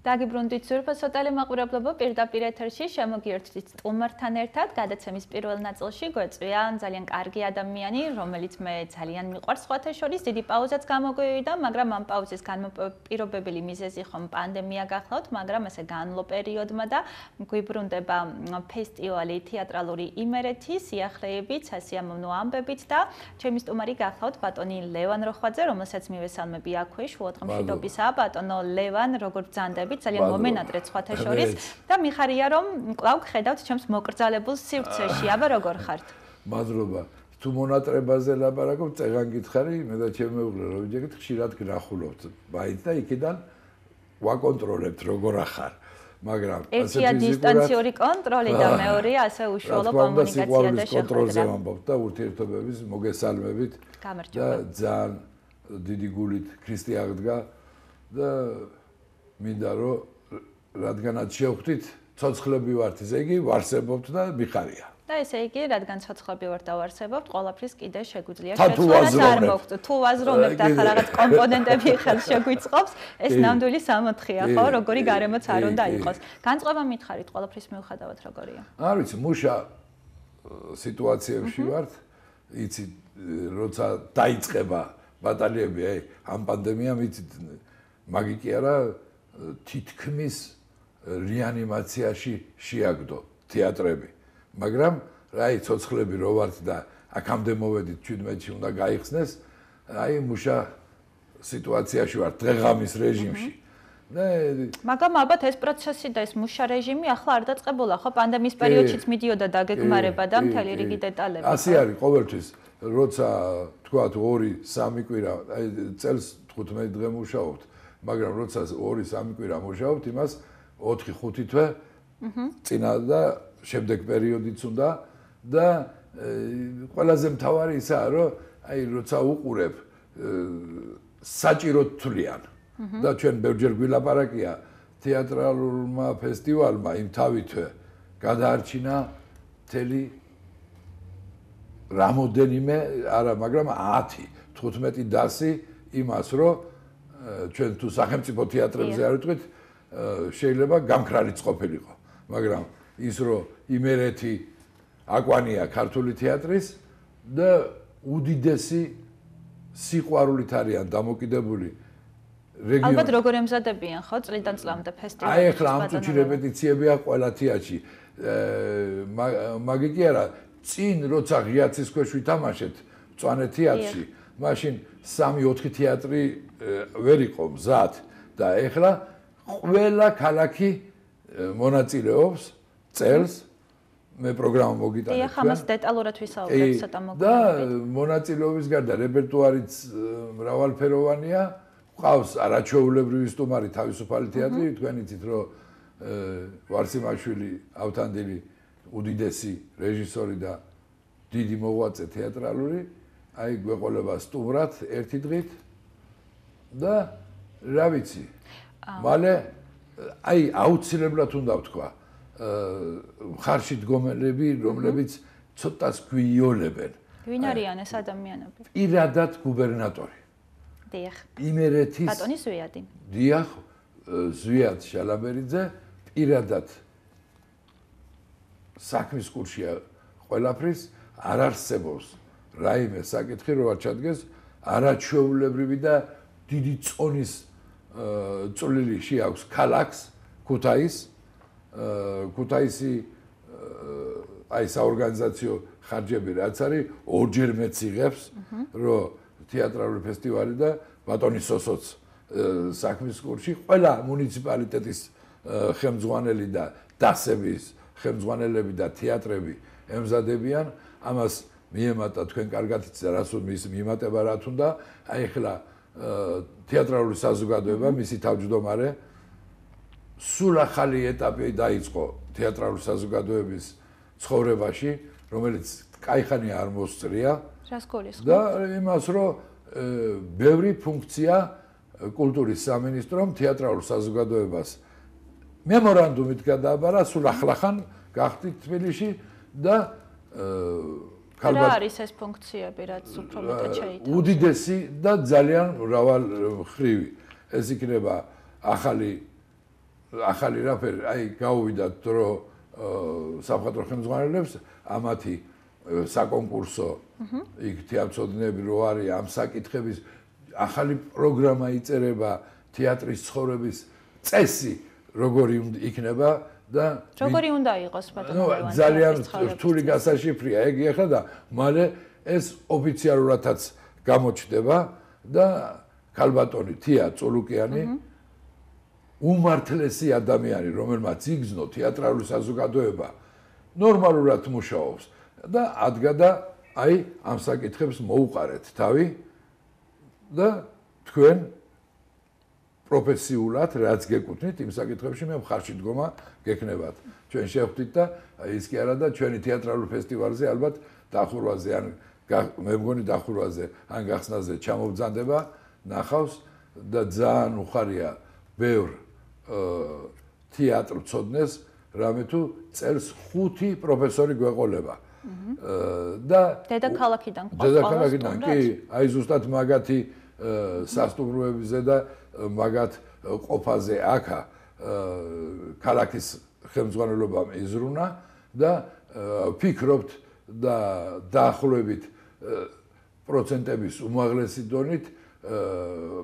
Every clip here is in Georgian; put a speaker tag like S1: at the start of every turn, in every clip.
S1: დაგიბრუნდით ზურფასოტელი მაყურებლებო პირდაპირ ეთერში შემოგიერთდით სტუმართან ერთად გადაცემის პირველ ნაწილში გვეწვია ძალიან კარგი ადამიანი რომელიც მე ძალიან მიყვარს სხვათა შორის დიდი პაუზაც გამოგვივიდა მაგრამ ამ პაუზის განმაპირობებელი მიზეზი ხომ პანდემია გახლავთ მაგრამ ესე განლო პერიოდმა და გვიბრუნდება ფესტივალი თეატრალური იმერეთი სიახლეებით სასიამოვნო ამბებით და ჩემი სტუმარი გახლავთ ბატონი ლევან როხვაძე რომელსაც მივესალმები აქვე შუადღმშიდობისა ბატონო ლევან როგორ ბრძანდები ვიტყოდებით ძალიან მომენატრეთ სხვათა შორის და მიხარია რომ კლავ ხედავთ ჩემს მოკრძალებულ სივრცეში. აბა როგორ ხართ?
S2: მადლობა. თუ მონატრებაზე ლაპარაკობ, წეგან გითხარი, მე და ჩემი მეუღლე რომ ვიჯერეთ ხშირად გნახულობთ. მაინც და იქიდან ვაკონტროლებთ როგორ ახარ. მაგრამ
S1: ერთია დისტანციური კონტროლი და მეორეა ასე უშუალო კომუნიკაცია და შეხვედრა.
S2: კონტროლზე ვამბობ და ურთიერთობების მოგესალმებით.
S1: გამარჯობა.
S2: და ძალიან დიდი გულით ქრისტე აღდგა და მინდა რომ რადგანაც შევხვდით ცოცხლები ვართ ესე იგი ვარსებობთ და მიხარია.
S1: და ესე იგი რადგან ცოცხლები ვართ და ვარსებობთ ყველაფრის კიდე შეგვიძლია შეცვლას არ მოგწ თუ ვაზროვნებთ ახლა რაღაც კომპონენტები ხელს შეგვიწყობს ეს ნამდვილი სამოთხია ხო? როგორი გარემოც არ უნდა იყოს. განწყობა მითხარით ყველაფრის მიუხედავად როგორია?
S2: არ ვიცი მუშა სიტუაციებში ვართ. იცი როცა დაიწყება ბატალიები აი ამ პანდემიამ იცი მაგი კი არა თითქმის რეანიმაციაში შეაგდო თეატრები. მაგრამ რაი ცოცხლები რო ვართ და აქამდე მოვედით 17-ში უნდა გაიხსნეს, აი მუშა სიტუაციაში ვარ დღეღამის რეჟიმში.
S1: და მაგრამ ალბათ ეს პროცესი და ეს მუშა რეჟიმი ახლა არ დაწყებულა, ხო? პანდემიის პერიოდშიც მიდიოდა დაგეგმარება და მთელი რიგი დეტალები.
S2: ასე არის ყოველთვის, როცა თქვა 2-3 კვირა, აი წელს 15 დღე მუშაობთ. მაგრამ როცა 2-3 კვირა მუშაობთ იმას 4-5 თვე წინა და შემდეგ პერიოდიც უნდა და ყველაზე მთავარი ისაა რომ აი როცა უყურებ საჭირო თვლიან. და ჩვენ ბევრჯერ გვილაპარაკია თეატრალურმა ფესტივალმა იმ თავითვე გადაარჩინა თელი რამოდენიმე არა მაგრამ 10 15 დასი იმას რომ ჩვენ თუ სახელმწიფო თეატრებზე არ ვიტყვით შეიძლება გამქრალიც ყოფილიყო მაგრამ ის რომ იმერეთი აკვანია ქართული თეატრის და უდიდესი სიყვარულით არიან დამოკიდებული
S1: რეგიონი. ალბათ როგორ ემზადებიან ხო წლიდან წლამდე ფესტივალს
S2: აი ახლა ამ წუთში რეპეტიციებია ყველა თეატრში. მაგი კი არა წინ როცა ღიაცის ქვეშ ვითამაშეთ წვანე თეატრში მაშინ 3-4 თეატრი ვერ იყო მზად და ეხლა ყველა ქალაქი მონაწილეობს წელს მე პროგრამა მოგიტანე.
S1: დიახ, ამას დეტალურად ვისაუბრებ ცოტა
S2: მოგვიყვებით. და მონაწილეობის გარდა რეპერტუარიც მრავალფეროვანია. ყავს არაჩვეულებრივი სტუმარი თავისუფალი თეატრი, თქვენ იცით რომ ვარსიმაშვილი ავთანდილი უდიდესი რეჟისორი და დიდი მოღვაწე თეატრალური აი გვეყოლება სტუმრად ერთი დღით და რა ვიცი მალე აი აუცილებლად უნდა ვთქვა ხარში დგომელები რომლებიც ცოტას გვიოლებენ.
S1: ვინ არიან ეს ადამიანები?
S2: პირადად გუბერნატორი.
S1: დიახ.
S2: იმერეთის
S1: ბატონი ზვიადი.
S2: დიახ ზვიად შალაბერიძე პირადად საქმის კურსია ყველაფრის არ არსებობს რაიმე საკითხი რო არ ჩადგეს არაჩვეულებრივი და დიდი წონის წვლილი შეაქვს ქალაქს ქუთაის ქუთაისი აი საორგანიზაციო ხარჯები რაც არის ორჯერ მეც იღებს რომ თეატრალური ფესტივალი და ბატონი სოსოც საქმის კურსში ყველა მუნიციპალიტეტის ხელმძღვანელი და დასების ხელმძღვანელები და თეატრები ემზადებიან. ამას მიემატა თქვენ კარგად იცით რაც მის მიმატება რა თუნდა. აი ახლა თეატრალური საზოგადოება მისი თავმჯდომარე სულ ახალი ეტაპი დაიწყო თეატრალური საზოგადოების ცხოვრებაში რომელიც кайხანი არ მოსწრია.
S1: რას გოლის
S2: და იმას რომ ბევრი ფუნქცია კულტურის სამინისტრომ თეატრალურ საზოგადოებას მემორანდუმით გადააბარა სულ ახლახან გახდით თბილისში და აა
S1: რა არის ეს ფუნქციები რაც უფრო მეტად შეიძლება
S2: უდიდესი და ძალიან მრავალ ხრივი. ეს იქნება ახალი ახალი რაფერი, აი გაუვიდათ დრო საფხატრო ხელმძღვანელებს ამათი საკონკურსო იქ თეატროდნები რო არის ამ საკითხების ახალი პროგრამა იწერება თეატრის ცხოვრების წესი როგორი იქნება და
S1: როგორი უნდა იყოს ბატონო
S2: ძალიან რთული გასაშიფრია ეგ ეხლა და მალე ეს ოფიციალურადაც გამოჩდება და ქალბატონი თია წულუკიანი უმართლესი ადამიანი რომელმაც იგზნო თეატრალური საზოგადოება ნორმალურად მუშაობს და ადგა და აი ამ საკითხებს მოუყარეთ თავი და თქვენ პროფესიულად რაც გეკუთვნით იმ საკითხებში მე მხარში დგომა გექნებათ. ჩვენ შევხვდით და ის კი არა და ჩვენი თეატრალურ ფესტივალზე ალბათ დახურვაზე ან მე მგონი დახურვაზე ან გახსნაზე ჩამოვძანდება ნახავს და ძალიან უხარია ბევრ თეატრ ცოდნეს რამე თუ წელს ხუთი პროფესორი გვეყოლება.
S1: და დედაქალაქიდან
S2: ყავს დედაქალაქიდან კი აი ზუსტად მაგათი სასტუმროებზე და მაგათ ყოფაზე აქა ქალაქის ხელმძღვანელობამ იზრუნა და ფიქრობთ და დაახლოებით პროცენტების უმაღლესი დონით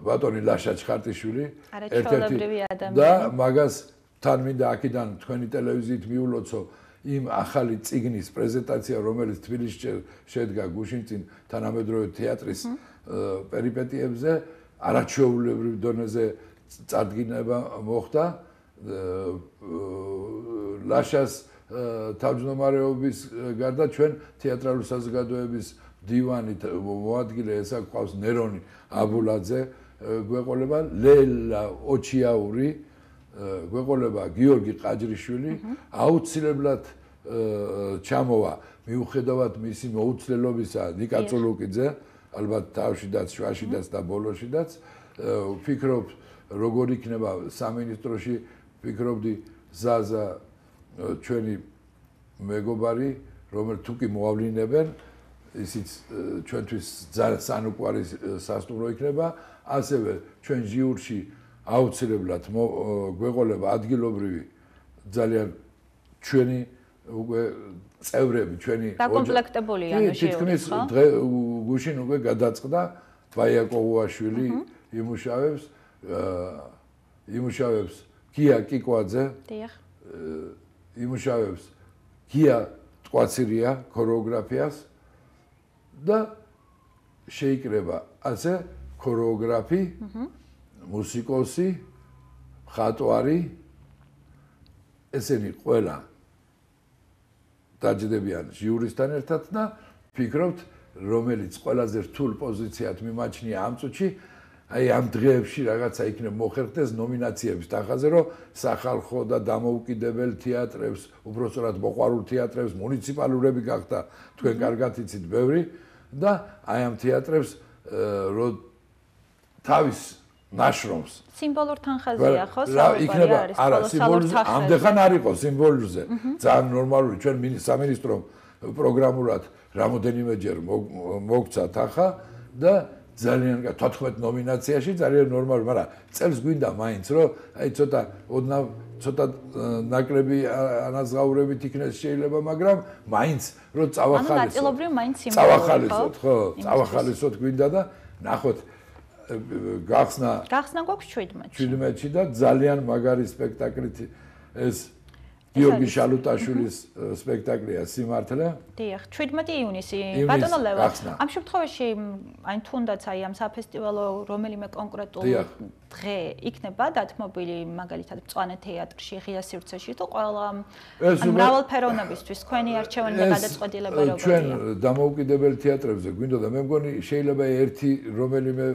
S2: ბატონი ლაშა ჩხარტიშვილი
S1: ერთ-ერთი
S2: და მაგას თან მინდა აქედან თქვენი ტელევიზიით მიულოცო იმ ახალი ციგნის პრეზენტაცია რომელიც თბილისში შედგა გუშინწინ თანამედროვე თეატრის პერიპეტიებზე არაჩვეულებრივ დონეზე წარდგინება მოხდა. ლაშას თავმჯდომარეობის გარდა ჩვენ თეატრალური საზოგადოების დივანი მოადგილე ესა ყავს ნერონი აბულაძე გვეყოლება ლელა ოჩიაური გვეყოლება გიორგი ყაჯრიშვილი აუცილებლად ჩამოვა მიუხედავად მისი მოუცლელობისა ნიკა წულუკიძე ალბათ თავშიდაც, შვაშიდაც და ბოლოშიდაც ვფიქრობ როგორ იქნება სამინისტროში ვფიქრობდი ზაზა ჩვენი მეგობარი რომელ თუკი მოავლინებენ ისიც ჩვენთვის ძალიან სანუკვარი სასტუმრო იქნება ასევე ჩვენ ჟიურში აუცილებლად გვეყოლება ადგილობრივი ძალიან ჩვენი უკვე წევრები ჩვენი
S1: დაკომპლექტებულია ნუ
S2: შეუძლია ხო? დღე გუშინ უკვე გადაწყდა თვაიაკოვუაშვილი იმუშავებს იმუშავებს კია კიკვაძე
S1: დიახ.
S2: იმუშავებს კია ტყვაცირია ქორეოგრაფიას და შეიკრება ასე ქორეოგრაფი მუსიკოსი ხატვარი ესენი ყველა დაჯდებიან ჟიურისთან ერთად და ფიქრობთ რომელიც ყველაზე რთულ პოზიციად მიმაჩნია ამ წუთში აი ამ დღეებში რაღაცა იქნებ მოხერხდეს ნომინაციების თანხაზე რომ სახალხო და დამოუკიდებელ თეატრებს უბრალოდ მოყვარულ თეატრებს მუნიციპალურები გახდა თქვენ კარგად იცით ბევრი და აი ამ თეატრებს რო თავის ნაშრომს.
S1: სიმბოლურ თანხაზეა ხო საუბარი არის
S2: არა სიმბოლურზე ამდეხან არ იყო სიმბოლურზე. ძალიან ნორმალური ჩვენ სამინისტრო პროგრამულად რამოდენიმეჯერ მოგცა თანხა და ძალიან 14 ნომინაციაში ძალიან ნორმალური მაგრამ წელს გვინდა მაინც რომ აი ცოტა ოდნა ცოტა ნაკლები ანაზღაურებით იქნეს შეიძლება მაგრამ მაინც რომ წავახალისოთ. ანუ
S1: ნაწილობრივ მაინც ხო
S2: წავახალისოთ ხო? წავახალისოთ გვინდა და ნახოთ გახსნა
S1: გახსნა გვაქვს 17-ში
S2: 17-ში და ძალიან მაგარი სპექტაკლით ეს გიორგი შალუტაშვილის სპექტაკლია სიმართლე.
S1: დიახ, 17 ივნისი. ბატონო ლევა, ამ შემთხვევაში აი თუნდაც აი ამ საფესტივალო რომელიმე კონკრეტული დღე იქნება დათმობილი მაგალითად მწვანე თეატრში, ღია სივრცეში თუ ყველა მრავალფეროვნებისთვის თქვენი არჩევანი და გადაწყვეტილება
S2: როგორია? ჩვენ დამოუკიდებელ თეატრებზე გვინდოდა მე მგონი შეიძლება ერთი რომელიმე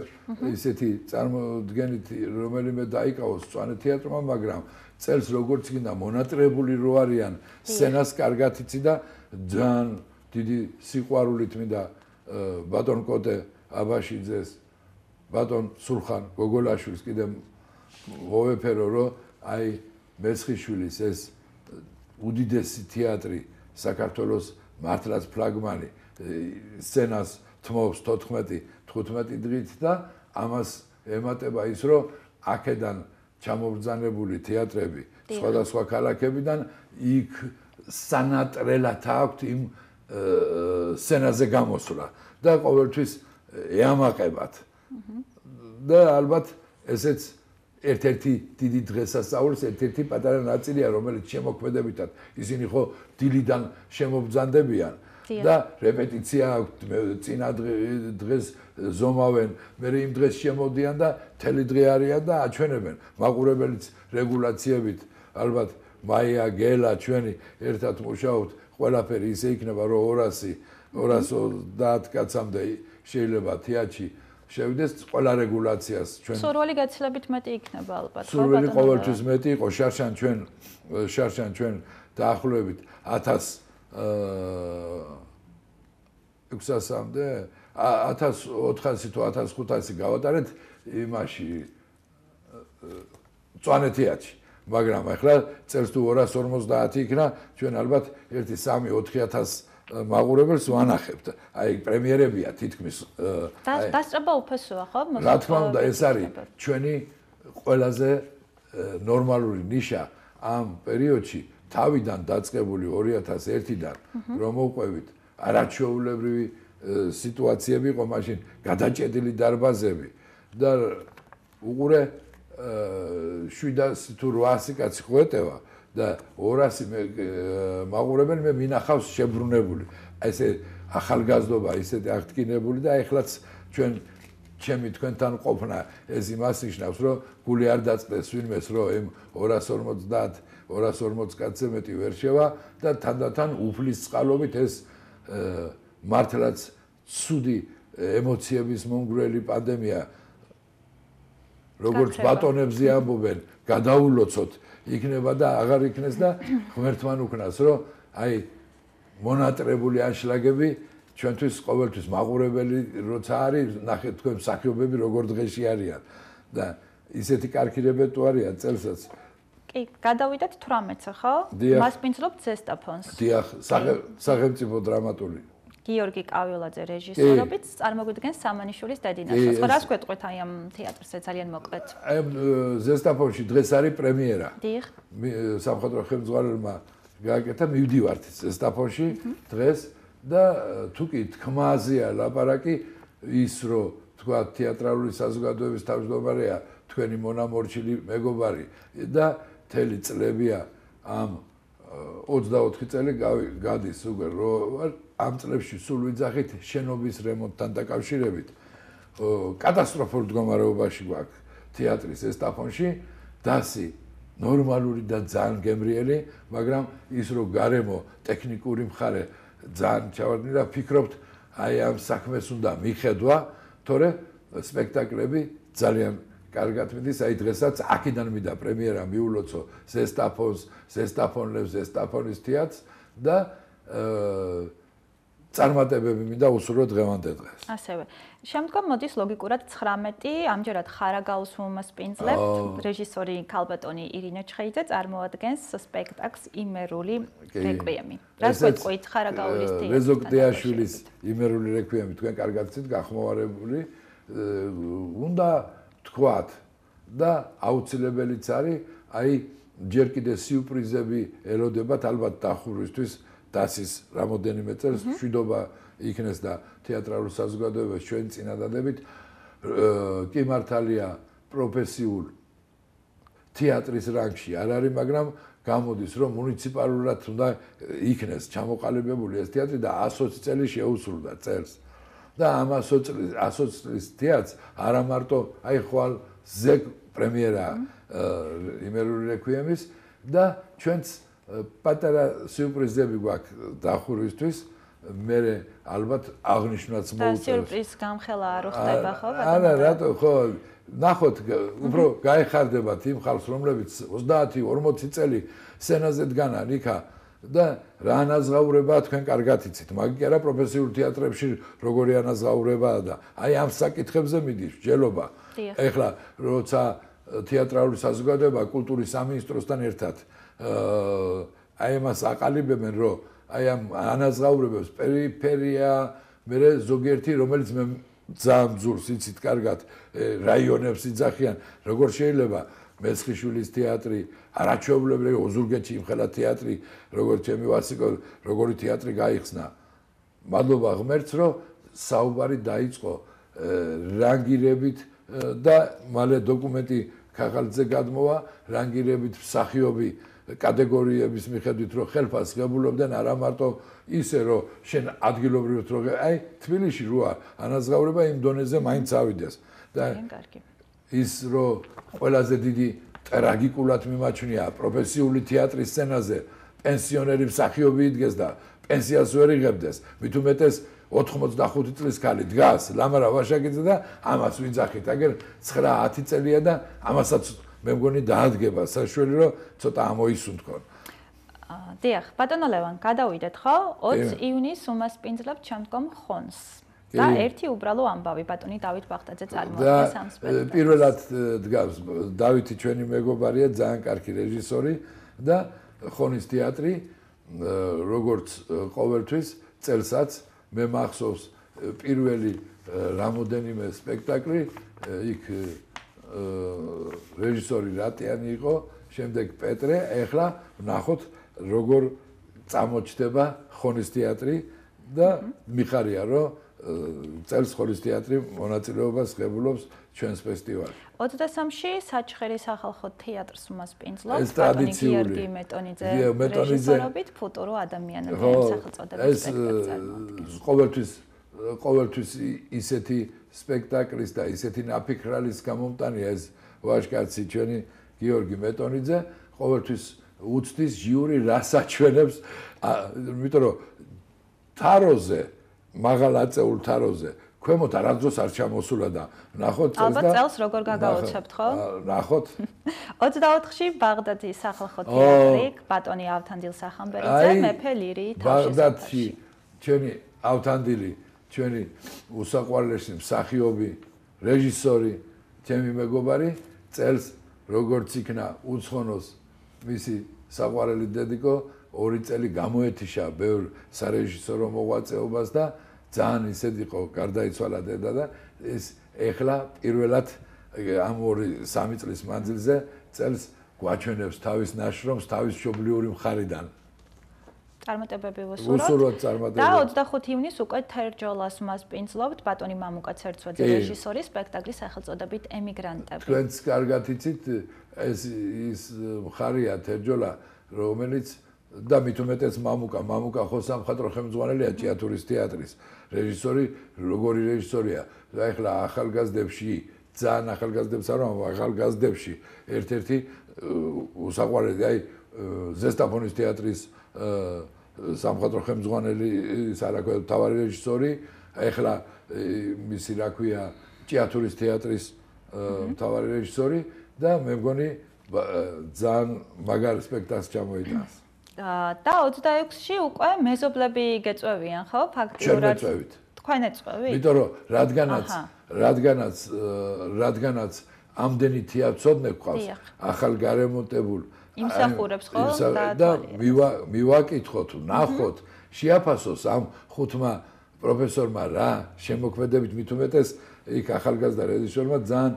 S2: ისეთი წარმოდგენით რომელიმე დაიკავოს მწვანე თეატრმა, მაგრამ წელს როგორც გინდა მონატრებული რო არიან სცენას კარგად იცი და ძალიან დიდი სიყვარულით მინდა ბატონ კოტე აბაშიძეს ბატონ სულხან გოგოლაშვილს კიდე მოვეფერო რომ აი მეცხიშვილის ეს უდიდესი თეატრი საქართველოს მართლაც ფლაგმანი სცენას თმობს 14 15 დღით და ამას ემატება ის რომ აქედან ჩამობრძანებული თეატრები სხვადასხვა ქალაქებიდან იქ სანატრელად აქვთ იმ სცენაზე გამოსვლა და ყოველთვის ეამაყებათ. და ალბათ ესეც ერთ-ერთი დიდი დღესასწაულის ერთ-ერთი პატარა ნაწილია, რომელიც შემოქმედებითად ისინი ხო დილიდან შემობძანდებიან და რეპეტიცია აქვს წინა დღეს ზომავენ, მე იმ დღეს შემოდიან და თელი დღე არიან და აჩვენებენ. მაყურებელიც რეგულაციებით ალბათ მაია გელა ჩვენი ერთად მუშაობთ ყველაფერი ისე იქნება რომ 200 230 კაცამდე შეიძლება თეატრში შევიდეს ყველა რეგულაციას
S1: ჩვენ სურვილი გაცილებით მეტი იქნება ალბათ
S2: სურვილი ყოველთვის მეტი იყო. შარშან ჩვენ შარშან ჩვენ დაახლოებით 1000 აა 600-მდე 1400 თუ 1500 გავატარეთ იმაში წვანეთიათში მაგრამ ახლა წელს თუ 250 იქნა ჩვენ ალბათ 1 3 4000 მაყურებელს ვანახებთ. აი პრემიერებია თითქმის
S1: აი დასწრება უფასოა ხო?
S2: რა თქმა უნდა ეს არის ჩვენი ყველაზე ნორმალური ნიშა ამ პერიოდში თავიდან დაწყებული 2001-დან რომ მოყვებით არაჩვეულებრივი სიტუაციები იყო მაშინ გადაჭედილი დარბაზები და უყურე 700 თუ 800 კაცი ხვეტევა და 200 მე მაყურებელი მე მინახავს შებრუნებული. ესე ახალგაზრდობა ისეთი აღტკინებული და ეხლაც ჩვენ ჩემი თქვენთან ყოფნა ეს იმას ნიშნავს, რომ გული არ დაწყდეს ვინმეს, რომ იმ 250 240 კაცზე მეტი ვერ შევა და თანდათან უფლის წყალობით ეს მართლაც ცუდი ემოციების მომგვრელი პანდემია როგორც ბატონებზე ამბობენ, გადაულოცოთ იქნება და აღარ იქნეს და ღმერთთან უკნას რომ აი მონატრებული აშლაგები ჩვენთვის ყოველთვის მაყურებელი როცა არის ნახეთ თქვენ სახიობები როგორ დღეში არიან. და ისეთი კარგი რეპერტუარია წელსაც
S1: კი გადავიდეთ 18-ზე ხო? მასპინძლობთ ზესტაფონს.
S2: დიახ, სახელმწიფო დრამატული
S1: გიორგი კავილაძე რეჟისორობით წარმოგვიდგენს სამანიშვილის დედინაშას. ხო, რას გვეტყვით აი ამ თეატრზე ძალიან მოკლედ?
S2: აი ზესტაფონში დღეს არის პრემიერა.
S1: დიახ.
S2: სამხატვრო ხელმძღვანელმა გააკეთა მივდივართ ზესტაფონში დღეს და თუ კი თქმაზეა ლაპარაკი ის რომ თქვა თეატრალური საზოგადოების თავმჯდომარეა თქვენი მონამორჩილი მეგობარი და თელი წლებია ამ 24 წელი გადის უკვე რომ ამ წლებში სულ ვიძახით შენობის რემონტთან დაკავშირებით. კატასტროფულ მდგომარეობაში გვაქვს თეატრის ესტაფონში დასი ნორმალური და ძალიან გემრიელი მაგრამ ის რომ გარემო ტექნიკური მხარე ძალიან ჩავარდნი და ფიქრობთ აი ამ საქმეს უნდა მიხედვა თორე სპექტაკლები ძალიან კარგად მიდის აი დღესაც აქედან მიდა პრემიერა მიულოცო ზესტაფონს ზესტაფონლებს ზესტაფონის თეატრს და აა წარმატებები მინდა უსურვო დღევანდელ დღეს.
S1: ასევე. შემდგომ მოდის ლოგიკურად 19, ამჯერად ხარაგაუს უმასპინძლებთ რეჟისორი ქალბატონი ირინა ჩხეიძე წარმოადგენს სპექტაკლს იმერული რეკვიემი. რას გვეტყვით ხარაგაულის თეატრში?
S2: რეზოგ დეაშვილის იმერული რეკვიემი თქვენ კარგად ცით გახმოვარებული უნდა თქვათ და აუცილებელიც არის აი ჯერ კიდე სიურპრიზები ელოდებათ ალბათ დახურვისთვის დასის რამოდენიმე წელს. შვიდობა იქნეს და თეატრალურ საზოგადოებას ჩვენ წინადადებით. კი მართალია პროფესიულ თეატრის რანგში არ არის მაგრამ გამოდის რომ მუნიციპალურად უნდა იქნეს ჩამოყალიბებული ეს თეატრი და 120 წელი შეუსრულდა წელს და ამ 120 წლის 120 წლის თეატრს არა მარტო აი ხვალ ზე პრემიერა იმერული რეკვიემის და ჩვენც პატარა სიურპრიზები გვაქვს დახურვისთვის მე ალბათ აღნიშნვაც
S1: მოუწევს. და სიურპრიზ გამხელა არ ხდება ხო?
S2: არა, რატო ხო? ნახოთ, უფრო გაიხარდებათ იმ ხალხს, რომლებიც 30-40 წელი სცენაზე დგანან იქა და რა ანაზღაურება თქვენ კარგად იცით, მაგ კი არა პროფესიულ თეატრებში როგორი ანაზღაურებაა და აი ამ საკითხებზე მიდის ჯელობა. ეხლა როცა თეატრალური საზოგადოება კულტურის სამინისტროსთან ერთად აი მას აყალიბებენ რომ აი ამ ანაზღაურებებს პერიფერია მე ზოგიერთი რომელიც მე ძალიან ძურს იცით კარგად რაიონებს იძახიან როგორ შეიძლება მეცხიშვილის თეატრი, არაჩვეულებრივი ოზურგეთში იმხელა თეატრი, როგორც ჩემი ვასიკო, როგორი თეატრი გაიხსნა. მადლობა ღმერთს, რომ საუბარი დაიწყო რანგირებით და მალე დოკუმენტი ქაღალდზე გადმოვა, რანგირებით მსახიობი კატეგორიების მიხედვით რომ ხელფას ღებულობდნენ არა მარტო ისე რომ შენ ადგილობრივად რო აი თბილისში როა? ანაზღაურება იმ დონეზე მაინც ავიდეს.
S1: და
S2: ის რომ ყველაზე დიდი ტრაგიკულად მიმაჩნია პროფესიული თეატრის სცენაზე პენსიონერი მსახიობი იდგეს და პენსიას ვერ იღებდეს მით უმეტეს 85 წლის ქალი დგას ლამარა ვაშაკიძე და ამას ვიძახით აგერ 9-10 წელია და ამასაც მე მგონი დაადგება საშველი რომ ცოტა ამოისუნთქონ.
S1: დიახ, ბატონო ლევან, გადავიდეთ ხო? 20 ივნისს უმასპინძლებთ შემდგომ ხონს. და ერთი უბრალო ამბავი ბატონი დავით ბახტაძე წარმოადგენს ამ სპექტაკლს.
S2: პირველად დგას დავითი ჩვენი მეგობარია, ძალიან კარგი რეჟისორი და ხონის თეატრი როგორც ყოველთვის წელსაც მე მახსოვს პირველი რამოდენიმე სპექტაკლი იქ რეჟისორი რატიანი იყო, შემდეგ პეტრე, ეხლა ნახოთ როგორ წამოჩდება ხონის თეატრი და მიხარია რომ წელს ხონის თეატრი მონაწილეობას ღებულობს ჩვენს ფესტივალში.
S1: 23-ში საჩხერის სახალხო თეატრს უმასპინძლობს
S2: ეს ტრადიციული
S1: გიორგი მეტონიძე. მეტონიძე ფუტურო ადამიანები სახელწოდების სპექტაკლი.
S2: ეს ყოველთვის ყოველთვის ისეთი სპექტაკლის და ისეთი ნაფიქრალის გამომტანია ეს ვაჟკაცი ჩვენი გიორგი მეტონიძე ყოველთვის უცდის ჟიური რასაჩვენებს იმიტომ რომ თაროზე მაღალ აწეულ თაროზე. ქვემოთ არადროს არ ჩამოსულა და ნახოთ
S1: წელს და ალბათ წელს როგორ გაგაოცებთ ხო?
S2: ნახოთ.
S1: 24-ში ბაღდადის სახალხო თეატრი ბატონი ავთანდილ სახამბერიძე მეფე ლირი
S2: თავში ბაღდადში ჩვენი ავთანდილი ჩვენი უსაყვარლესი მსახიობი, რეჟისორი, ჩემი მეგობარი წელს როგორც იქნა უცხონოს მისი საყვარელი დედიკო ორი წელი გამოეთიშა ბევრ სარეჟისორო მოღვაწეობას და ძალიან ისეთ იყო გარდაიცვალა დედა და ეს ეხლა პირველად ამ ორი სამი წლის მანძილზე წელს გვაჩვენებს თავის ნაშრომს თავის შობლიური მხარიდან
S1: წარმატებები ვუსურვოთ.
S2: ვუსურვოთ წარმატებები.
S1: და 25 ივნისს უკვე თერჯოლას მას პინძლობთ ბატონი მამუკა ცერცვაძე რეჟისორის სპექტაკლის სახელწოდებით ემიგრანტები.
S2: თქვენც კარგად იცით ეს ის მხარია თერჯოლა რომელიც და მით უმეტეს მამუკა. მამუკა ხო სამხატრო ხელმძღვანელია თეატრის თეატრის რეჟისორი როგორი რეჟისორია? და ეხლა ახალგაზრდებში ძალიან ახალგაზრდებს არ ვამბობ ახალგაზრდებში ერთ-ერთი უსაყვარლესი აი ზესტაფონის თეატრის სამხატვრო ხელმძღვანელი ის არა ქვია თავარი რეჟისორი. ეხლა მისი რა ქვია თეატრის თეატრის თავარი რეჟისორი და მე მგონი ძალიან მაგარ სპექტაკლს ჩამოიტანს
S1: და 26-ში უკვე მეზობლები გეწვევიან ხო?
S2: ფაქტიურად
S1: თქვენ ეწვევით?
S2: იმიტომ რომ რადგანაც რადგანაც რადგანაც ამდენი თეატროდნე გვყავს ახალ გარემონტებულ
S1: იმსახურებს ხო?
S2: და მივაკითხოთ, ნახოთ, შეაფასოს ამ ხუთმა პროფესორმა რა. შემოქმედებით მით უმეტეს იქ ახალგაზრდა რეჟისორმა ძალიან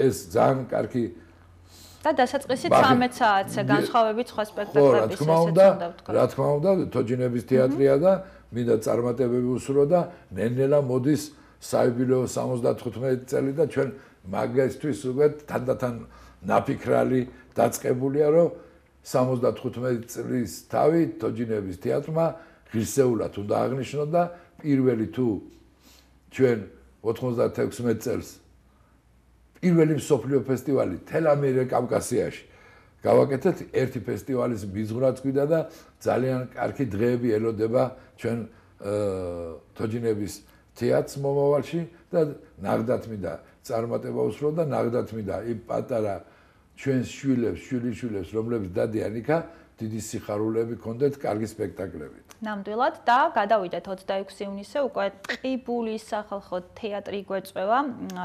S2: ეს ძალიან კარგი
S1: და დასაწყისი 13 საათზე განსხვავებით სხვა სპექტაკლების
S2: ესეც უნდა ვთქვა. რა თქმა უნდა, თოჯინების თეატრია და მინდა წარმატებები უსურო და ნენელა მოდის საიუბილეო 75 წელი და ჩვენ მაგასთვის უკვე თანდათან ნაფიქრალი დაწყებულია რომ 75 წლის თავი თოჯინების თეატრმა ღირსეულად უნდა აღნიშნოს და პირველი თუ ჩვენ 96 წელს პირველი სოფლიო ფესტივალი თელამერე კავკასიაში. გავაკეთეთ ერთი ფესტივალის მიზღვრაც გვიდა და ძალიან კარგი დღეები ელოდება ჩვენ თოჯინების თეატრს მომავალში და ნაღდათ მინდა წარმატება უსრო და ნაღდათ მინდა. იმ პატარა ჩვენს შვილებს, შვილიშვილებს, რომლებიც დადიან იქა, დიდი სიხარულები კონდეთ, კარგი სპექტაკლები.
S1: ნამდვილად და გადავიდეთ 26 ივნისზე უკვე ყიბულის სახალხო თეატრი გვეწევა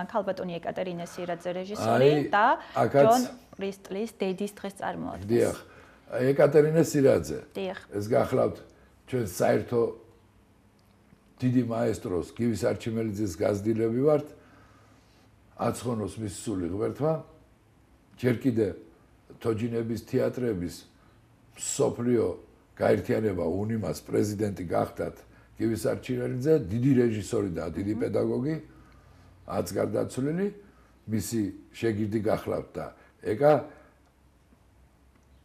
S1: ქალბატონი ეკატერინე სირაძე რეჟისორი და ჯონ პრისტლის დედის დღეს წარმოადგენს.
S2: დიახ. ეკატერინე სირაძე.
S1: დიახ.
S2: ეს გახლავთ ჩვენ საერთო დიდი მაესტროს გივის არჩიმელიძის გაზრდილები ვართ. აცხონოს მის სული ღმერთმა. ჯერ კიდე თოჯინების თეატრების სოფლიო გაერთიანება უნიმას პრეზიდენტი გახდათ კივის არჩილელიძე, დიდი რეჟისორი და დიდი პედაგოგი, აც გარდაცვლილი, მისი შეგირდი გახლავთ და ეგა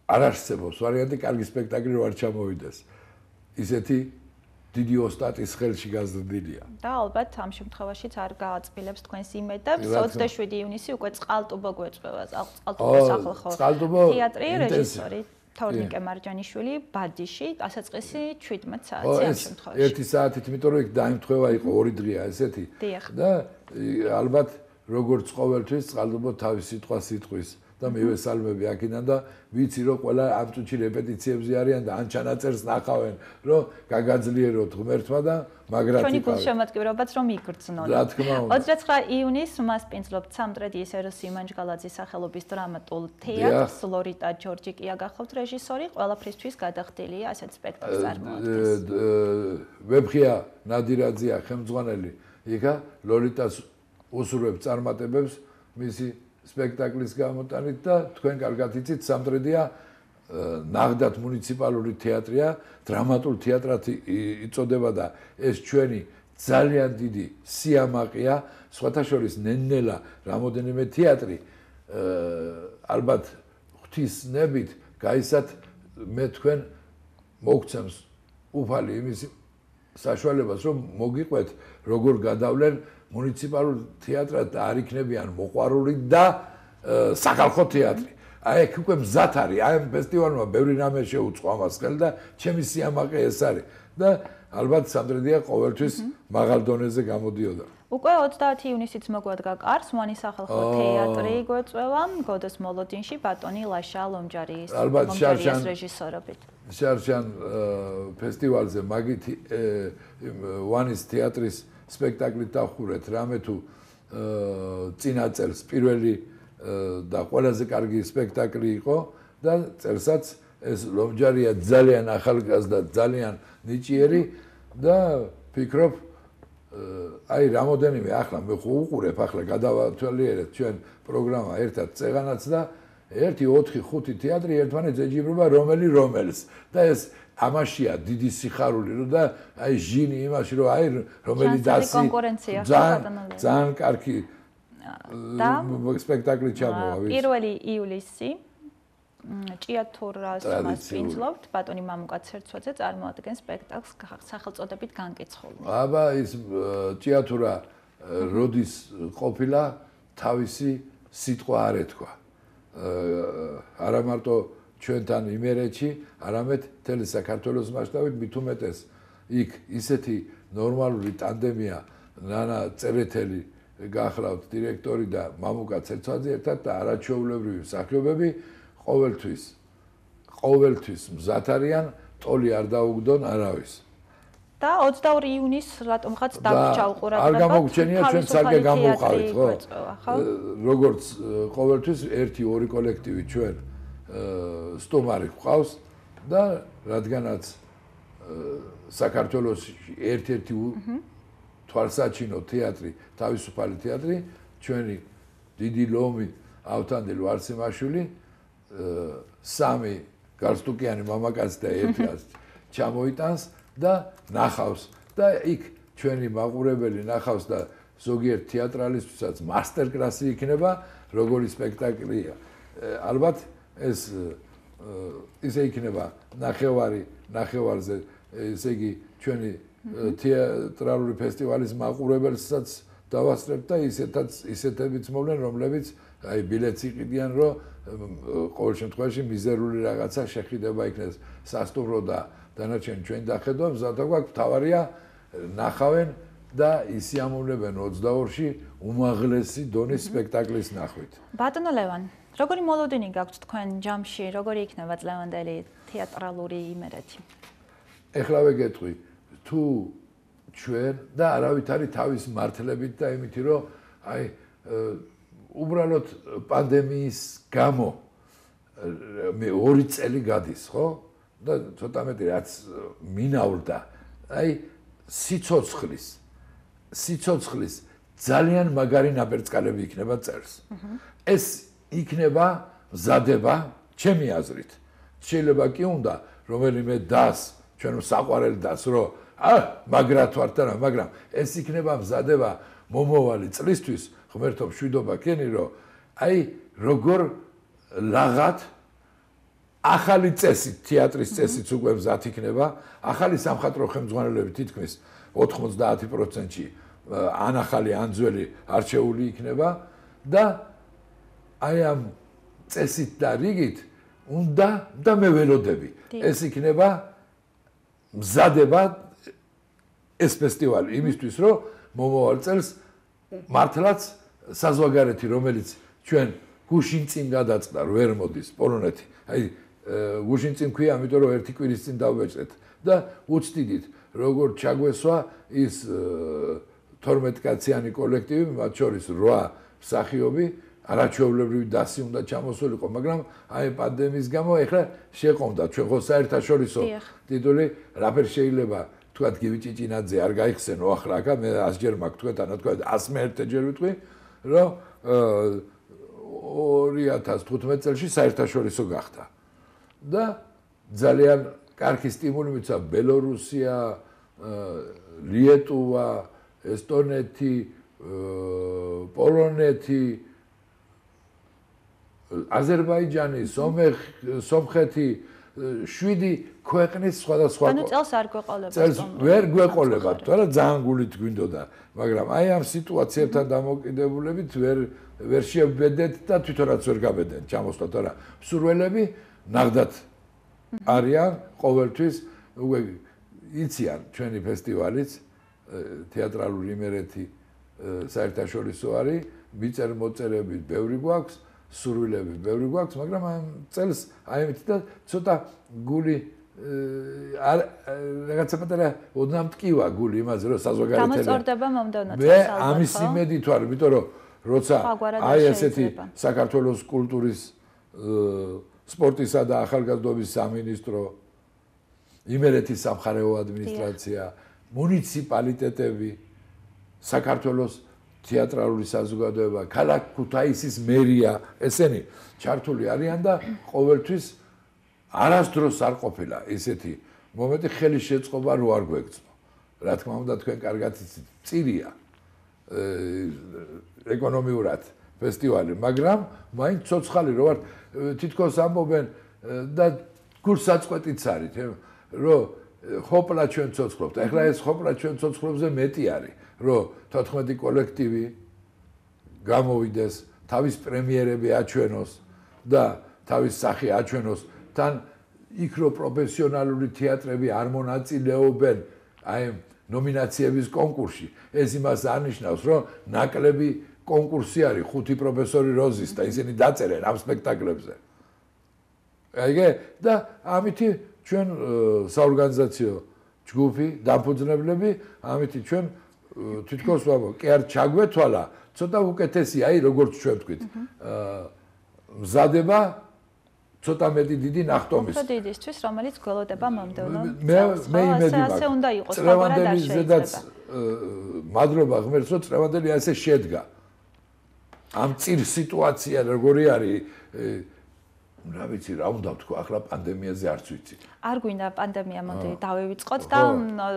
S2: არ არსებობს ვარიანტი კარგი სპექტაკლი რო არ ჩამოვიდეს. ისეთი დიდი ოსტატის ხელში გაზრდილია.
S1: და ალბათ ამ შემთხვევაშიც არ გააწყილებს თქვენს იმედებს. 27 ივნისი უკვე წყალტუბო გვეწევა. წყალტუბოს ახლახო თეატრი რეჟისორი თორნიკე მარჯანიშვილი ბადიში დასაწყისი 17 საათი ამ შემთხვევაში.
S2: ერთი საათით, იმიტომ რომ იქ დაემთხვევა იყო ორი დღეა ესეთი. და ალბათ როგორც ყოველთვის წყალტუბო თავის სიტყვას იტყვის. და მივესალმები აქედან და ვიცი რომ ყველა ამ წუთში რეპეტიციებზე არიან და ან ჩანაწერს ნახავენ რომ გაგაძლიეროთ ღმერთმა და მაგრად
S1: იქნება. ჩვენი გულშემატკივრობაც რომ იგრძნონ.
S2: რა თქმა უნდა.
S1: 29 ივნისს მასპინძლობთ სამტრედიის ეროსი მანჯგალაძის სახელობის დრამატულ თეატრს ლორიტა ჯორჯიკია გახავთ რეჟისორი, ყველაფრისთვის გადახდილია ასეთ სპექტაკლს წარმოადგენს.
S2: ვებხია ნადირაძია ხელმძღვანელი იქა ლორიტას უსურვებს წარმატებებს მისი სპექტაკლის გამოტანით და თქვენ კარგად იცით სამტრედია ნაღდათ მუნიციპალური თეატრია, დრამატულ თეატრად იწოდება და ეს ჩვენი ძალიან დიდი სიამაყეა, სხვათა შორის ნენელა რამოდენიმე თეატრი ალბათ ღვთისნებით გაისათ მე თქვენ მოგცემს უფალი იმის საშუალებას რომ მოგიყვეთ როგორ გადავლენ მუნიციპალურ თეატრად არ იქნებიან მოყვარული და სახალხო თეატრი. აი ეგ უკვე მზად არის, აი ფესტივალმა ბევრი რამე შეუწყო ამას ხელ და ჩემი სიამაყე ეს არის და ალბათ სამდრედია ყოველთვის მაღალ დონეზე გამოდიოდა.
S1: უკვე 30 ივნისიც მოგვადგა კარს მანი სახალხო თეატრი გვეწევა გოდოს მოლოდინში ბატონი ლაშა ლომჯარის
S2: ალბათ შარშან
S1: რეჟისორობით.
S2: შარშან ფესტივალზე მაგითი ვანის თეატრის სპექტაკლით დახურეთ რამე თუ წინა წელს პირველი და ყველაზე კარგი სპექტაკლი იყო და წელსაც ეს ლომჯარია ძალიან ახალგაზრდა ძალიან ნიჭიერი და ფიქრობ აი რამოდენიმე ახლა მე ხო უყურებ ახლა გადავათვალიერეთ ჩვენ პროგრამა ერთად წეღანაც და 1 4 5 თეატრი ერთმანეთს ეჯიბრება რომელი რომელს. და ეს ამაშია დიდი სიხარული რომ და აი ჟინი იმაში რომ აი რომელი დასი ძალიან ძალიან კარგი და სპექტაკლი ჩამოვა
S1: ვიცი პირველი ივლისი ჭიათურას მასპინძლობთ ბატონი მამუკაც ერცვაძე წარმოადგენს სპექტაკლს სახელწოდებით განკითხული
S2: აბა ის ჭიათურა როდის ყოფილა თავისი სიტყვა არ ეთქვა. არა მარტო ჩვენთან იმერეთში, არამედ თელი საქართველოს მასშტაბით მით უმეტეს იქ ისეთი ნორმალური ტანდემია ნანა წერეთელი გახლავთ დირექტორი და მამუკა ცერცაძე ერთად და არაჩვეულებრივი მსახიობები ყოველთვის ყოველთვის მზად არიან ტოლი არ დაუგდონ არავის.
S1: და 22 ივნისს რატომღაც დაგჭა უყურებლობა
S2: არ გამოგჩენია ჩვენ სარგე გამოვყავით ხო? როგორც ყოველთვის 1-2 კოლექტივი ჩვენ სტომარი ყავს და რადგანაც საქართველოს ერთ-ერთი თვალსაჩინო თეატრი, თავისუფალი თეატრი, ჩვენი დიდი ლომი ავთანდილ ვარციმაშვილი სამი გარსტუკიანი მამაკაცი და ერთი ჩამოიტანს და ნახავს. და იქ ჩვენი მაყურებელი ნახავს და ზოგიერთ თეატრალისტებსაც მასტერკლასი იქნება როგორი სპექტაკლია. ალბათ ეს ისე იქნება ნახევარი ნახევარზე ესე იგი ჩვენი თეატრალური ფესტივალის მაყურებელსაც დავასწრებ და ისეთაც ისეთებიც მოვლენ რომლებიც აი ბილეთს იყიდიან რომ ყოველ შემთხვევაში მიზერული რაღაცა შეხიდება იქნეს სასტუმრო და დანარჩენი ჩვენ დახედვა მზადა გვაქვს თავარია ნახავენ და ისიამოვნებენ 22-ში უმაღლესი დონის სპექტაკლის ნახვით.
S1: ბატონო ლევან როგორი მოლოდინი გაქვთ თქვენ ჯამში? როგორი იქნება წლევანდელი თეატრალური იმერეთი?
S2: ეხლა ვეკეთყვი, თუ ჩვენ და არავითარი თავის მართლებით და იმითი რომ აი უბრალოდ პანდემიის გამო მე 2 წელი გადის, ხო? და ცოტა მეტი რაც მინაურდა. აი სიцоცხლის სიцоცხლის ძალიან მაგარი ნაბერწყალები იქნება წერს. ეს იქნება მზადება ჩემი აზრით. შეიძლება კი უნდა რომელიმე დას ჩვენ საყვარელ დას რო ა მაგრათ ვარ და რა მაგრამ ეს იქნება მზადება მომოვალი წლისთვის ღმერთო მშვიდობა კენი რომ აი როგორ ლაღათ ახალი წესი თეატრის წესიც უკვე მზად იქნება ახალი სამხატვრო ხელმძღვანელები თითქმის 90%-ში ან ახალი ან ძველი არჩეული იქნება და აი ამ წესით და რიგით უნდა და მე ველოდები ეს იქნება მზადება ეს ფესტივალი იმისთვის რომ მომავალ წელს მართლაც საზღვარგარეთი რომელიც ჩვენ გუშინ წინ გადაწყდა ვერ მოდის პოლონეთი. აი გუშინ წინ ქვია ამიტომ რომ ერთი კვირის წინ დავეჭრეთ და უცდიდით როგორ ჩაგვესვა ის 12 კაციანი კოლექტივი მათ შორის 8 მსახიობი არაჩვეულებრივი დასი უნდა ჩამოსულიყო მაგრამ აი პანდემიის გამო ეხლა შეყონდა ჩვენ ხო საერთაშორისო ტიტული რაფერ შეიძლება თქვა გივიჭიჭინაძე არ გაიხსენო ახლა აქ მე 100 ჯერ მაქვს თქვა და თქვა 101 ჯერ ვიტყვი რომ 2015 წელს საერთაშორისო გახდა. და ძალიან კარგი სტიმული მიცა ბელორუსია, ლიეტუვა, ესტონეთი, პოლონეთი, აზერბაიჯანი, სომხეთი, შვიდი ქვეყნის სხვადასხვა
S1: ანუ წელს არ გვეყოლება
S2: წელს ვერ გვეყოლება თორე ძალიან გულით გვინდოდა მაგრამ აი ამ სიტუაციებთან დამოკიდებულებით ვერ ვერ შევბედეთ და თვითონაც ვერ გაბედეთ ჩამოსვლა თორე სურველები ნახდათ არიან ყოველთვის უკვე იციან ჩვენი ფესტივალიც თეატრალური იმერეთი საერთაშორისო არის მიწერ მოწერები ბევრი გვაქვს სურვილები. ბევრი გვაქვს, მაგრამ ამ წელს აი მით და ცოტა გული არ რაღაცა პატარა ოდნამტკივა გული იმაზე რომ საზოგადოება
S1: გამოწორდება მომდევნო წელს
S2: მე ამის იმედით ვარ, იმიტომ რომ როცა აი ესეთი საქართველოს კულტურის სპორტისა და ახალგაზრდობის სამინისტრო იმერეთის სამხარეო ადმინისტრაცია, მუნიციპალიტეტები საქართველოს თეატრალური საზოგადოება, ქალაქ ქუთაისის მერია, ესენი ჩართული არიან და ყოველთვის არასდროს არ ყოფილა ესეთი მომენტი ხელი შეწყობა რო არ გვეგწნო. რა თქმა უნდა თქვენ კარგად იცით, წირია ეკონომიურად ფესტივალი, მაგრამ მაინც ცოცხალი რო ვარ თითქოს ამბობენ და გულსაწყვეტიც არის რომ ხოპლა ჩვენ ცოცხლობთ. ეხლა ეს ხოპლა ჩვენ ცოცხლობზე მეტი არის, რომ 14 კოლექტივი გამოვიდეს, თავის პრემიერები აჩვენოს და თავის სახე აჩვენოს, თან იქ რო პროფესიონალური თეატრები არ მონაწილეობენ აი ნომინაციების კონკურსში. ეს იმას არნიშნავს, რომ ნაკლები კონკურსი არის ხუთი პროფესორი როზის და ისინი დაწერენ ამ სპექტაკლებზე. აიგე და ამითი ჩვენ საორგანიზაციო ჯგუფი, დამფუძნებლები, ამითი ჩვენ თვითონ ვამბობ, კი არ ჩაგვეთვალა, ცოტა უკეთესია, აი როგორც ჩვენ ვთქვით. აა მზადება ცოტა მეტი დიდი ნახტომის.
S1: უფრო დიდისთვის, რომელიც გველოდება მომდევნო.
S2: მე მე იმედი მაქვს.
S1: ასე უნდა იყოს, მაგრამ არ შეიძლება.
S2: მადლობა ღმერთს, რომ წრევანდელი ასე შედგა. ამ წირ სიტუაცია როგორი არის რა ვიცი რა უნდა ვთქვა? ახლა პანდემიაზე არც ვიცი.
S1: არ გვინდა პანდემია მოდი დავივიწყოთ და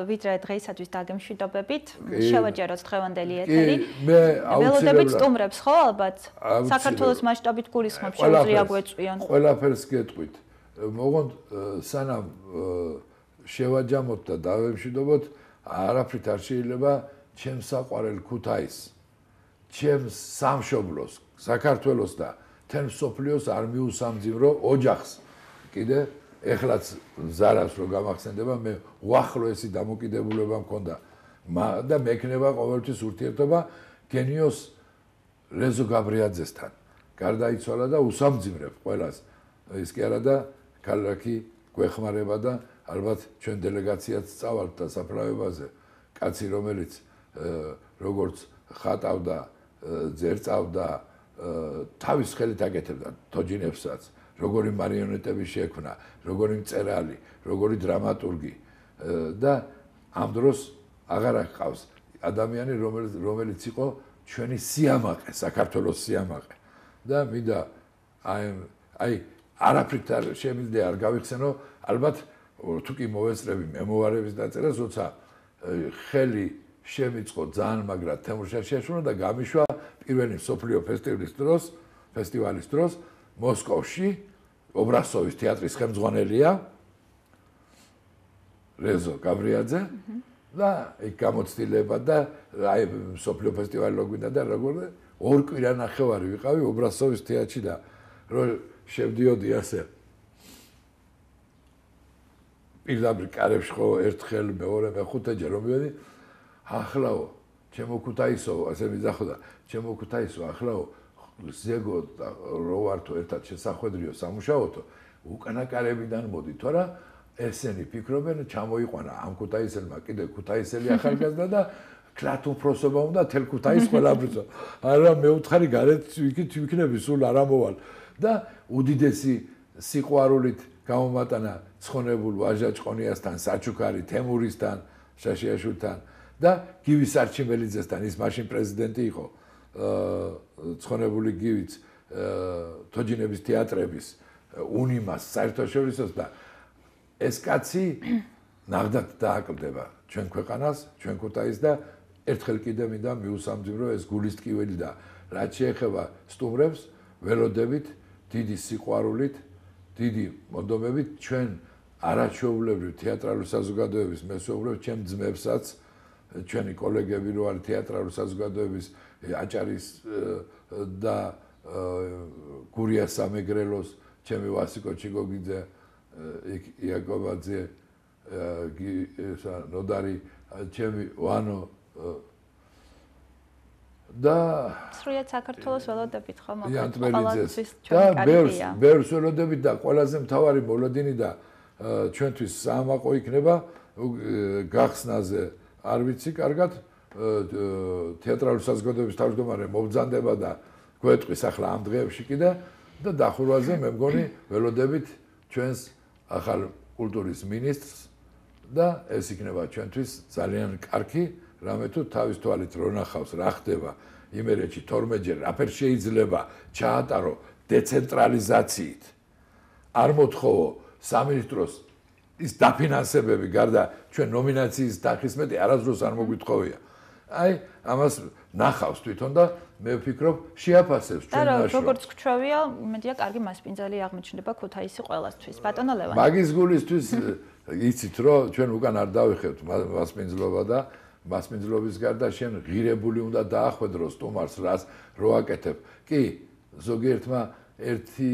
S1: ვიდრე დღეისათვის დაგემშვიდობებით. შევაჯეროთ დღევანდელი ეთერი
S2: მე
S1: ველოდებით სტუმრებს ხო ალბათ? საქართველოს მასშტაბით გულისხმობ შეუძლია გვეწვიონ
S2: ყველაფერს გეტყვით. მოგონთ სანამ შევაჯამოთ და დავემშვიდობოთ არაფრით არ შეიძლება ჩემს საყვარელ ქუთაისს ჩემს სამშობლოს, საქართველოს და თემ სოფლიოს არ მიუსამძიმრო ოჯახს. კიდე ეხლაც ზარას რო გამახსენდება, მე უახლოესი დამოკიდებულება მქონდა და მექნება ყოველთვის ურთიერთობა გენიოს რეზო გაბრიაძესთან. გარდაიცვალა და usamdzimreb ყველას. ის კი არა და ქალაქი გვეხმარება და ალბათ ჩვენ დელეგაციაც წავალთ და საფლავებაზე. კაცი რომელიც როგორც ხატავდა ძერწავდა თავის ხელით აკეთებდა თოჯინებსაც. როგორი მარიონეტები შექმნა როგორი მწერალი როგორი დრამატურგი და ამ დროს აღარ აღყავს ადამიანი რომელიც რომელიც იყო ჩვენი სიამაყე საქართველოს სიამაყე. და მინდა აი აი არაფრით არ შემიძლია არ გავიხსენო. ალბათ თუ კი მოვესწრები მემუარების დაწერას როცა ხელი შემიწყო ძალიან მაგრად. თემურშაშაშულა და გამიშვა პირველი სოფლიო ფესტივალის დროს ფესტივალის დროს მოსკოვში. ობრასოვის თეატრის ხელმძღვანელია რეზო გაბრიაძე და იქ გამოცდილება და აი სოფლიო ფესტივალი რო გვინდა და როგორ ორ კვირა ნახევარი ვიყავი ობრასოვის თეატრში და რო შევდიოდი ასე. პირდაპირ კარებში ხო ერთხელ მეორე მეხუთე ჯერ რომ მივედი ახლაო ჩემო ქუთაისო ასე მიზახოდა ჩემო ქუთაისო ახლაო ზეგო რო ვართო ერთად შესახვედრიო სამუშაოთო უკანა კარებიდან მოდი თორა ესენი ფიქრობენ ჩამოიყვანა ამ ქუთაისელმა კიდე ქუთაისელი ახალგაზრდა და კლათ უფროსობა უნდა თელ ქუთაის ყველაბრიცო არა მე უთხარი გარეთ იქით ვიქნები სულ არ ამოვალ. და უდიდესი სიყვარულით გამომატანა ცხონებულ ვაჟაჭყონიასთან საჩუქარი თემურისთან შაშიაშვილთან და გივის არჩიმელიძესთან ის მაშინ პრეზიდენტი იყო ცხონებული გივიც თოჯინების თეატრების უნიმას საერთაშორისოს და ეს კაცი ნახდათ დააკლდება. ჩვენ ქვეყანას, ჩვენ ქუთაის და ერთხელ კიდე მინდა მიუსამძიმრო ეს გულის ტკივილი და რაც შეეხება სტუმრებს, ველოდებით დიდი სიყვარულით, დიდი მოდომებით ჩვენ არაჩვეულებრივ თეატრალურ საზოგადოების მესობრებს, ჩემ ძმებსაც, ჩვენი კოლეგები რო არის თეატრალურ საზოგადოების აჭარის და გურია სამეგრელოს, ჩემი ვასიკო ჩიგოგიძე იაკობაძე ესა ნოდარი ჩემი ვანო და
S1: სრულად საქართველოს ველოდებით ხომ
S2: ყოველთვის ჩვენ ბერს ბერს ველოდებით და ყველაზე მთავარი ბოლოდინი და ჩვენთვის სამაყო იქნება გახსნაზე არ ვიცი კარგად თეატრალური საზოგადოების თავმჯდომარე მობძანდება და გვეტყვის ახლა ამ დღეებში კიდე და დახურვაზე მე მგონი ველოდებით ჩვენს ახალ კულტურის მინისტრს და ეს იქნება ჩვენთვის ძალიან კარგი რამე თუ თავის თვალით რო ნახავს რა ხდება? იმერეთში 12 ჯერ რაფერ შეიძლება ჩაატარო დეცენტრალიზაციით? არ მოთხოვო სამინისტროს ის დაფინანსებები გარდა ჩვენ ნომინაციის დახისმეტი არასდროს არ მოგვითხოვია აი ამას ნახავს თვითონ და მე ვფიქრობ შეაფასებს ჩვენ
S1: ნაშრომს. და როგორც გქჩვევია, იმედია კარგი მასპინძელი აღმოჩნდება ქუთაისი ყველასთვის. ბატონო ლევან.
S2: მაგის გულისთვის იცით რომ ჩვენ უკან არ დავიხევთ მასპინძლობა და მასპინძლობის გარდა შენ ღირებული უნდა დაახვედრო სტუმარს რას როაკეთებ. კი, ზოგიერთმა ერთი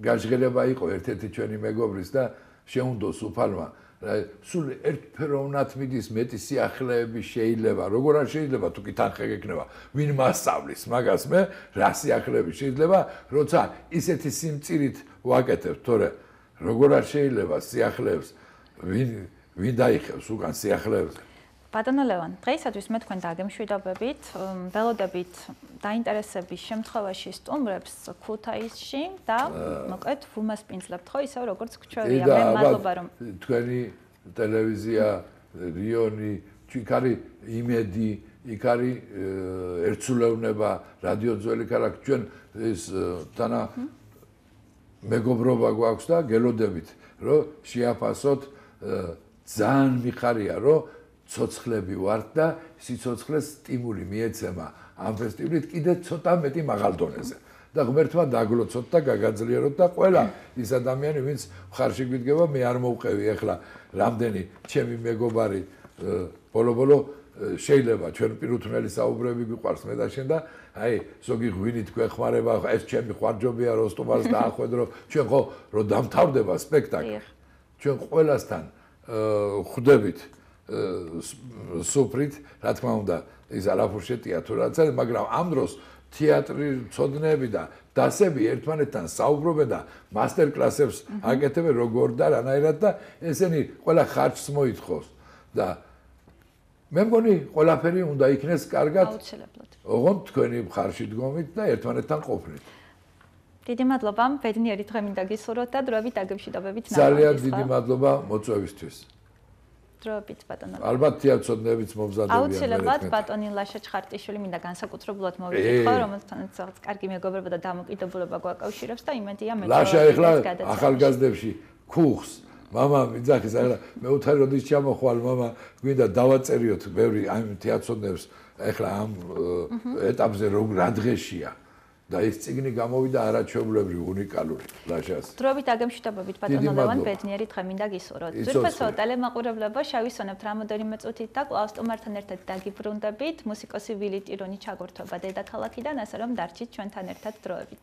S2: გაჟღერება იყო ერთ-ერთი ჩვენი მეგობრის და შეუნდოს უფალმა სულ ერთფეროვნად მიდის მეტი სიახლეები შეიძლება როგორ არ შეიძლება თუ კი თანხე გეკნება ვინ მასწავლის მაგას მე რა სიახლეები შეიძლება როცა ისეთი სიმწირით ვაკეთებ თორე როგორ არ შეიძლება სიახლეებს ვინ ვინ დაიხევს უკან სიახლეებს
S1: ბატონო ლევან, დღეისათვის მე თქვენ დაგემშვიდობებით, ველოდებით დაინტერესების შემთხვევაში სტუმრებს ქუთაისში და მოკლედ ვუმასპინძლებთ ხო ისე როგორც გჩვევია მე მადლობა რომ
S2: თქვენი ტელევიზია რიონი, ჩიქარი იმედი, იქ არის ერთსულევნება, რადიო ძველი ქალაქ ჩვენ ეს თანა მეგობრობა გვაქვს და გელოდებით რომ შეაფასოთ ძალიან მიხარია რომ ცოცხლები ვართ და სიცოცხლეს სტიმული მიეცემა ამ ფესტივალით კიდე ცოტა მეტი მაღალ დონეზე. და ღმერთმა დაგლოცოთ და გაგაძლიეროთ და ყველა ის ადამიანი ვინც ხარში გვიდგება მე არ მოვყევი ახლა რამდენი ჩემი მეგობარი ბოლო-ბოლო შეიძლება ჩვენ პირუთვნელი საუბრები გიყვარს მე და შენ და აი ზოგი ღვინით გვეხმარება ეს ჩემი ხვარჯობია როსტომას დაახვედრო. ჩვენ ხო რომ დამთავრდება სპექტაკლი ჩვენ ყველასთან ხვდებით სუფრით, რა თქმა უნდა, ის ალაფურშეტია თუ რაც არის, მაგრამ ამ დროს თეატრი წოდნები და დასები ერთმანეთთან საუბრობენ და მასტერ კლასებს აკეთებენ როგორ და რანაირად და ესენი ყველა ხარჯს მოითხოვს და მე მგონი ყველაფერი უნდა იქნეს კარგად
S1: აუცილებლად.
S2: ოღონდ თქვენი ხარში დგომით და ერთმანეთთან ყოფნით.
S1: დიდი მადლობა, ბედნიერი დღე მინდა გისურვოთ და დროებით დაგემშვიდობებით
S2: ძალიან დიდი მადლობა მოწვევისთვის.
S1: დროებით ბატონო.
S2: ალბათ თეატრონებიც მომზადებიან.
S1: აუცილებლად ბატონი ლაშა ჩხარტიშვილი მინდა განსაკუთრებულად მოვიკითხო, რომელთანაც რაღაც კარგი მეგობრობა და დამოკიდებულება გვაკავშირებს და იმედია მე
S2: ლაშა ეხლა ახალგაზრდებში ქუხს мама მიძახის ახლა მე უთხარი როდის ჩამოხვალ мама გვინდა დავაწერიოთ ბევრი ამ თეატრონებს ეხლა ამ ეტაპზე რო რა დღეშია და ეს ციგნი გამოვიდა არაჩვეულებრივი უნიკალური ლაშას.
S1: დროებით აგემშვიდობებით ბატონო ლევან ბედნიერი დღე მინდა გისურვოთ. ძვირფასო ტელემაყურებლებო შევისვენებთ რამოდენიმე წუთით და კლავს სტუმართან ერთად დაგიბრუნდებით მუსიკოსი ვილი ტირონი ჩაგორთობა დედაქალაქიდან, ასე რომ დარჩით ჩვენთან ერთად დროებით.